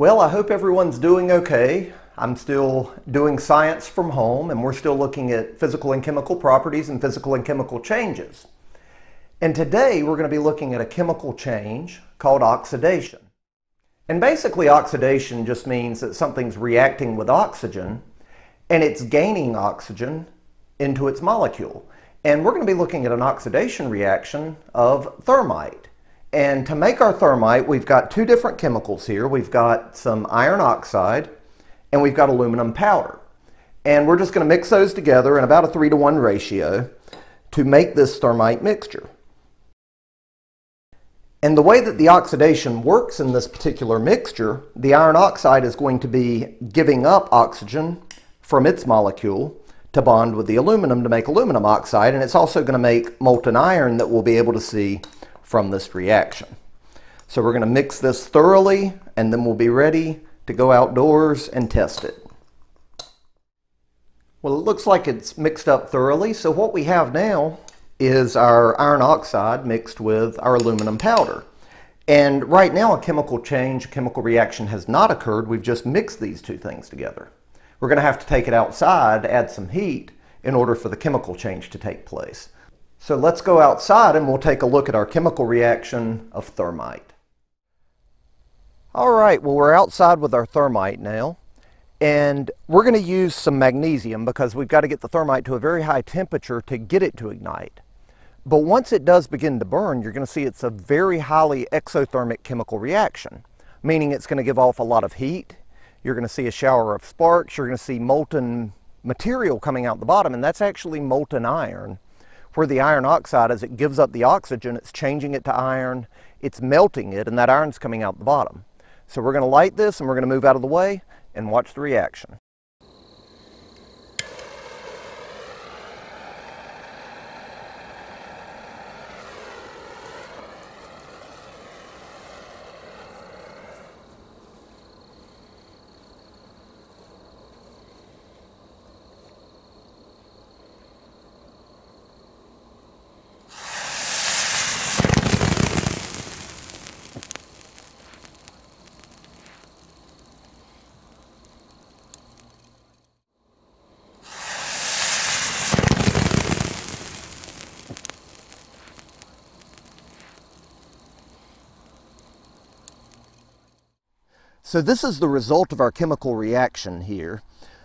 Well, I hope everyone's doing okay. I'm still doing science from home and we're still looking at physical and chemical properties and physical and chemical changes. And today we're going to be looking at a chemical change called oxidation. And basically oxidation just means that something's reacting with oxygen and it's gaining oxygen into its molecule. And we're going to be looking at an oxidation reaction of thermite. And to make our thermite, we've got two different chemicals here. We've got some iron oxide and we've got aluminum powder. And we're just going to mix those together in about a 3 to 1 ratio to make this thermite mixture. And the way that the oxidation works in this particular mixture, the iron oxide is going to be giving up oxygen from its molecule to bond with the aluminum to make aluminum oxide, and it's also going to make molten iron that we'll be able to see from this reaction. So we're going to mix this thoroughly, and then we'll be ready to go outdoors and test it. Well, it looks like it's mixed up thoroughly, so what we have now is our iron oxide mixed with our aluminum powder. And right now a chemical change, a chemical reaction has not occurred. We've just mixed these two things together. We're going to have to take it outside, add some heat in order for the chemical change to take place. So let's go outside and we'll take a look at our chemical reaction of thermite. All right, well we're outside with our thermite now. And we're going to use some magnesium because we've got to get the thermite to a very high temperature to get it to ignite. But once it does begin to burn, you're going to see it's a very highly exothermic chemical reaction, meaning it's going to give off a lot of heat. You're going to see a shower of sparks. You're going to see molten material coming out the bottom, and that's actually molten iron. Where the iron oxide, as it gives up the oxygen, it's changing it to iron, it's melting it, and that iron's coming out the bottom. So we're going to light this, and we're going to move out of the way and watch the reaction. So this is the result of our chemical reaction here.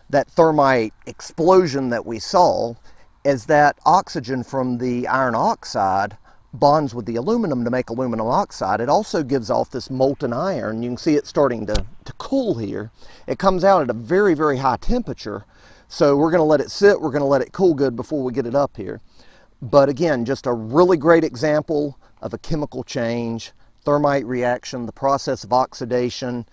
That thermite explosion that we saw is that oxygen from the iron oxide bonds with the aluminum to make aluminum oxide. It also gives off this molten iron. You can see it starting to, to cool here. It comes out at a very, very high temperature. So we're going to let it sit. We're going to let it cool good before we get it up here. But again, just a really great example of a chemical change, thermite reaction, the process of oxidation,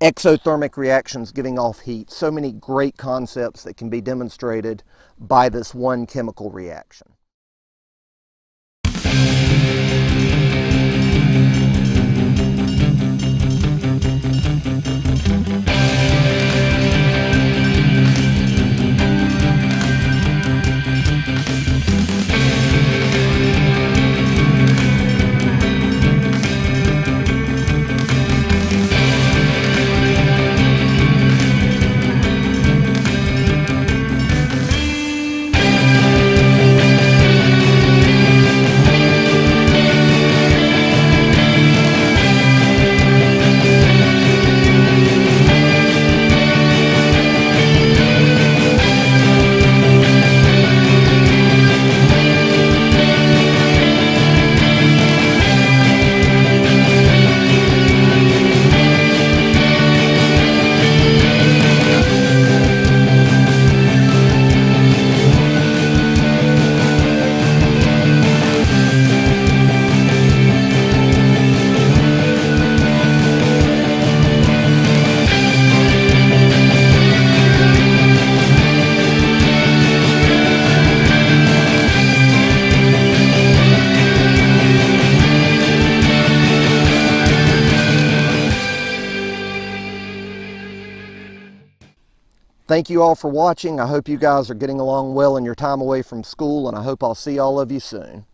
exothermic reactions giving off heat. So many great concepts that can be demonstrated by this one chemical reaction. Thank you all for watching. I hope you guys are getting along well in your time away from school, and I hope I'll see all of you soon.